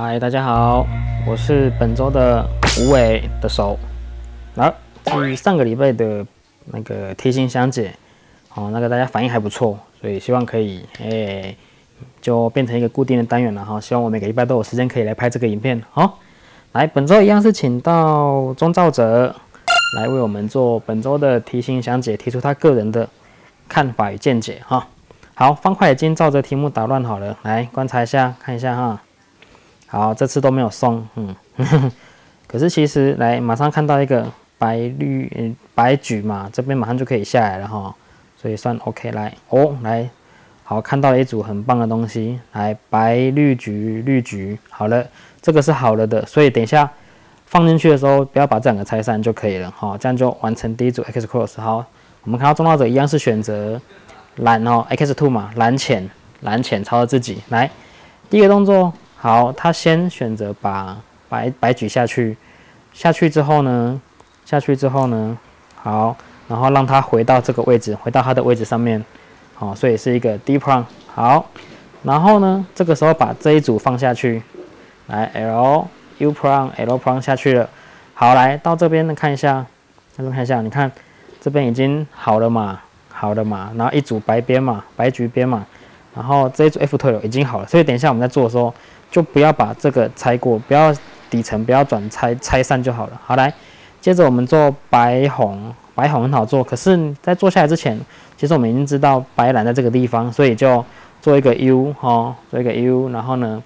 嗨，大家好，我是本周的无尾的手。好，至于上个礼拜的那个贴心详解，好，那个大家反应还不错，所以希望可以，哎，就变成一个固定的单元了哈。希望我每个礼拜都有时间可以来拍这个影片。好，来，本周一样是请到钟兆哲来为我们做本周的贴心详解，提出他个人的看法与见解哈。好，方块已经照着题目打乱好了，来观察一下，看一下哈。好，这次都没有送，嗯，可是其实来马上看到一个白绿嗯白橘嘛，这边马上就可以下来了哈，所以算 OK。来哦，来，好看到了一组很棒的东西，来白绿橘绿橘，好了，这个是好了的，所以等一下放进去的时候不要把这两个拆散就可以了哈，这样就完成第一组 X cross。好，我们看到中道者一样是选择。蓝哦，X two 嘛，蓝浅，蓝浅朝着自己来。第一个动作好，他先选择把白白举下去，下去之后呢，下去之后呢，好，然后让他回到这个位置，回到他的位置上面，好，所以是一个 d pron 好，然后呢，这个时候把这一组放下去，来 L U pron l pron 下去了，好，来到这边看一下，这边看一下，你看这边已经好了嘛。好的嘛，然后一组白边嘛，白橘边嘛，然后这一组 F 退了已经好了，所以等一下我们在做的时候就不要把这个拆过，不要底层不要转拆拆散就好了。好来，接着我们做白红，白红很好做，可是在做下来之前，其实我们已经知道白蓝在这个地方，所以就做一个 U 哈，做一个 U，然后呢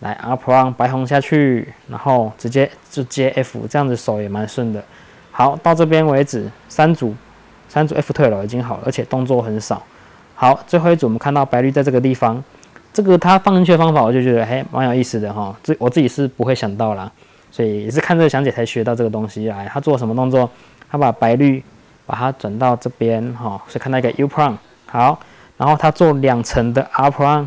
来 up on 白红下去，然后直接就接 F，这样子手也蛮顺的。好，到这边为止，三组。三组 F 退了已经好了，而且动作很少。好，最后一组我们看到白绿在这个地方，这个它放进去的方法我就觉得还蛮有意思的哈。这我自己是不会想到啦，所以也是看这个讲解才学到这个东西来。他做什么动作？他把白绿把它转到这边哈，所以看到一个 U prong 好，然后他做两层的 R prong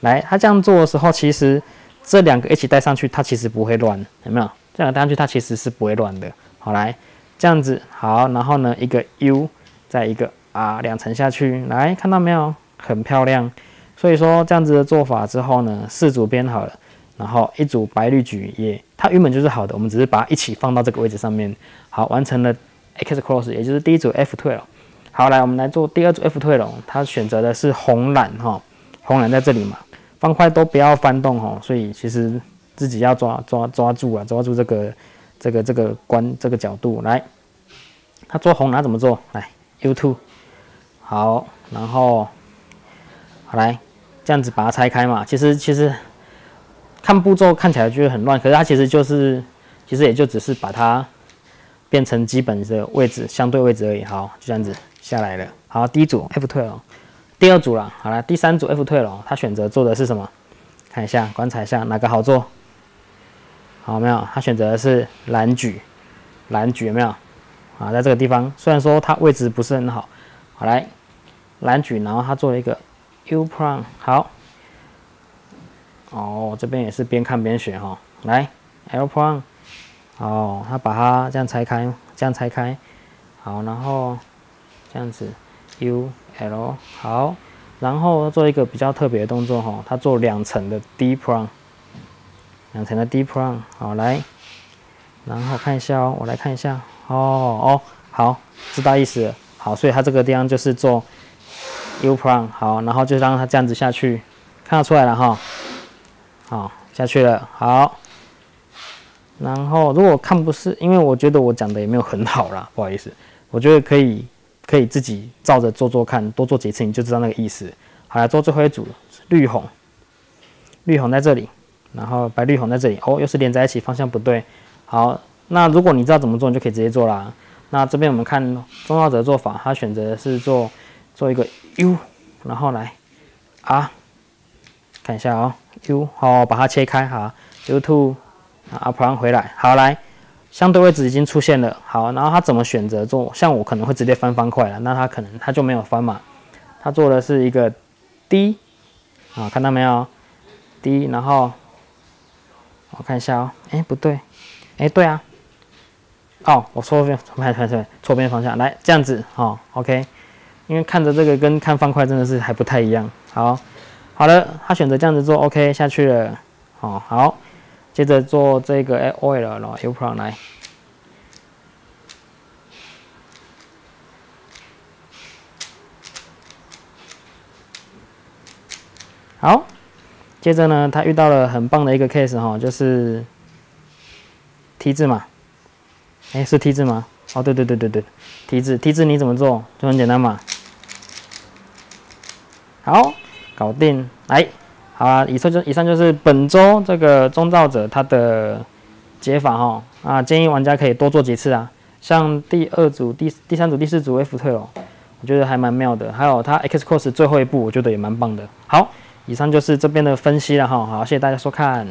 来，他这样做的时候，其实这两个一起带上去，它其实不会乱，有没有？这两个带上去，它其实是不会乱的。好来。这样子好，然后呢，一个 U，再一个啊两层下去，来看到没有？很漂亮。所以说这样子的做法之后呢，四组编好了，然后一组白绿橘也，它原本就是好的，我们只是把它一起放到这个位置上面，好，完成了 X cross，也就是第一组 F 退了。好，来我们来做第二组 F 退了，它选择的是红蓝哈，红蓝在这里嘛，方块都不要翻动哈，所以其实自己要抓抓抓住啊，抓住这个。这个这个关这个角度来，他做红拿怎么做？来 U two 好，然后好来这样子把它拆开嘛。其实其实看步骤看起来就是很乱，可是它其实就是其实也就只是把它变成基本的位置相对位置而已。好，就这样子下来了。好，第一组 F 退了，第二组了。好了，第三组 F 退了，他选择做的是什么？看一下，观察一下哪个好做。好没有？他选择的是蓝举，蓝举有没有？啊，在这个地方，虽然说它位置不是很好，好来蓝举，然后他做了一个 U pron，好，哦，这边也是边看边学哈，来，L pron，哦，他把它这样拆开，这样拆开，好，然后这样子 U L 好，然后做一个比较特别的动作哈，他做两层的 D pron，。两层的 D pron，好来，然后看一下哦，我来看一下。哦哦好，知道意思好，所以他这个地方就是做 U prong 好，然后就让它这样子下去，看得出来了哈，好下去了好，然后如果看不是，因为我觉得我讲的也没有很好啦，不好意思，我觉得可以可以自己照着做做看，多做几次你就知道那个意思。好来做最后一组绿红，绿红在这里。然后白绿红在这里哦，又是连在一起，方向不对。好，那如果你知道怎么做，你就可以直接做啦。那这边我们看中道者做法，他选择的是做做一个 U，然后来啊，看一下哦，U 好，把它切开哈，U two 啊，普上回来，好来，相对位置已经出现了。好，然后他怎么选择做？像我可能会直接翻方块了，那他可能他就没有翻嘛。他做的是一个 D 啊，看到没有？D，然后。我看一下哦，哎，不对，哎，对啊，哦，我错边，错边，错边，错边方向，来这样子，哦 o k 因为看着这个跟看方块真的是还不太一样，好，好了，他选择这样子做，OK，下去了，哦，好，接着做这个 oil 了，U p r o 来。好，接着呢，他遇到了很棒的一个 case 哈，就是 T 字嘛，哎，是 T 字吗？哦，对对对对对，T 字 T 字你怎么做？就很简单嘛。好，搞定，来，好啊，以上就以上就是本周这个中造者他的解法哈啊，建议玩家可以多做几次啊，像第二组、第第三组、第四组 F 退了，我觉得还蛮妙的，还有他 X course 最后一步，我觉得也蛮棒的。好。以上就是这边的分析了哈，好，谢谢大家收看。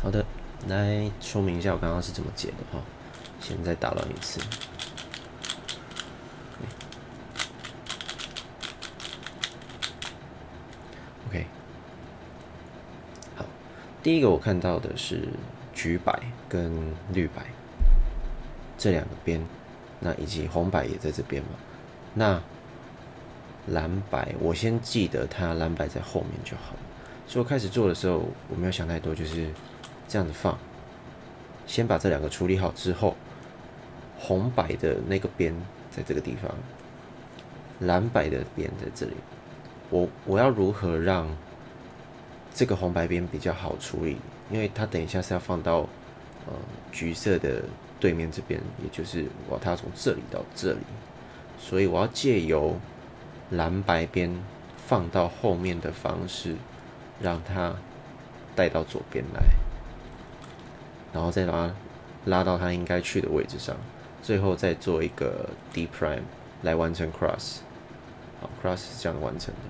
好的，来说明一下我刚刚是怎么解的哈。现在打乱一次。OK，好，第一个我看到的是橘白跟绿白这两个边，那以及红白也在这边嘛。那蓝白我先记得它蓝白在后面就好。所以我开始做的时候，我没有想太多，就是。这样子放，先把这两个处理好之后，红白的那个边在这个地方，蓝白的边在这里。我我要如何让这个红白边比较好处理？因为它等一下是要放到呃橘色的对面这边，也就是我它要从这里到这里，所以我要借由蓝白边放到后面的方式，让它带到左边来。然后再把它拉到它应该去的位置上，最后再做一个 D prime 来完成 cross，好，cross 是这样完成的。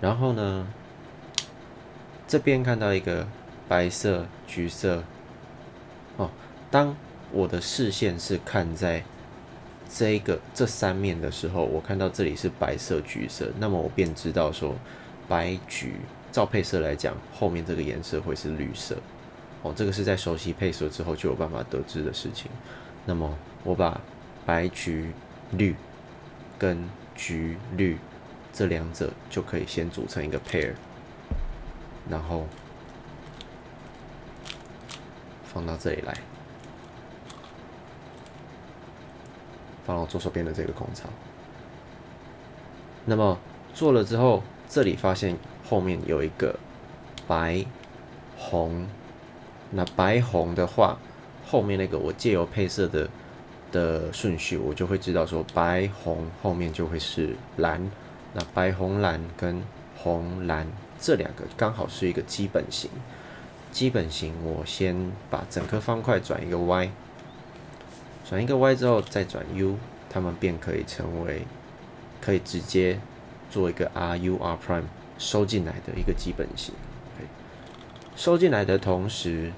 然后呢，这边看到一个白色、橘色，哦，当我的视线是看在这个这三面的时候，我看到这里是白色、橘色，那么我便知道说白橘照配色来讲，后面这个颜色会是绿色。哦，这个是在熟悉配色之后就有办法得知的事情。那么我把白、橘、绿跟橘、绿这两者就可以先组成一个 pair，然后放到这里来，放到左手边的这个空槽。那么做了之后，这里发现后面有一个白、红。那白红的话，后面那个我借由配色的的顺序，我就会知道说白红后面就会是蓝。那白红蓝跟红蓝这两个刚好是一个基本型。基本型我先把整颗方块转一个 Y，转一个 Y 之后再转 U，它们便可以成为可以直接做一个 R U R prime 收进来的一个基本型。收进来的同时，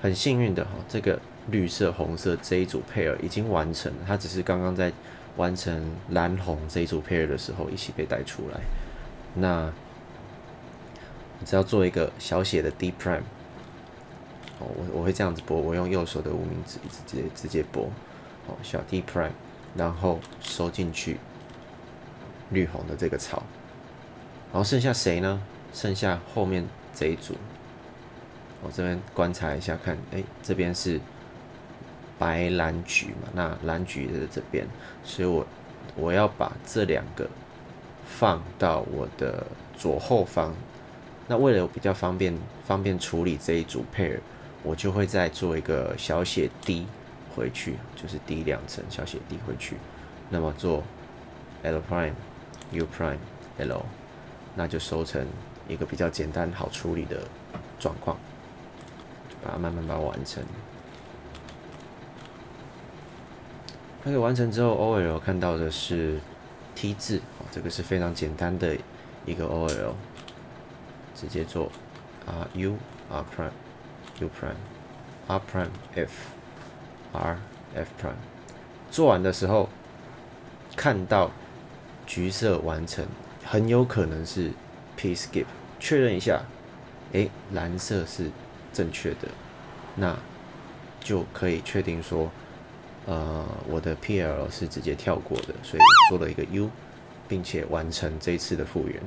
很幸运的哈，这个绿色、红色这一组配 r 已经完成了。它只是刚刚在完成蓝红这一组配 r 的时候一起被带出来。那只要做一个小写的 D prime，哦，我我会这样子拨，我用右手的无名指直接直接拨，哦，小 D prime，然后收进去绿红的这个草，然后剩下谁呢？剩下后面。这一组，我这边观察一下，看，哎，这边是白蓝橘嘛？那蓝橘在这边，所以我我要把这两个放到我的左后方。那为了比较方便方便处理这一组 pair，我就会再做一个小写 d 回去，就是 d 两层小写 d 回去。那么做 l prime u prime l，那就收成。一个比较简单好处理的状况，把它慢慢把它完成。那个完成之后，OL 看到的是 T 字，这个是非常简单的一个 OL，直接做 R U R prime U prime R prime F R F prime。做完的时候看到橘色完成，很有可能是 P skip，确认一下，诶，蓝色是正确的，那就可以确定说，呃，我的 PL 是直接跳过的，所以做了一个 U，并且完成这一次的复原。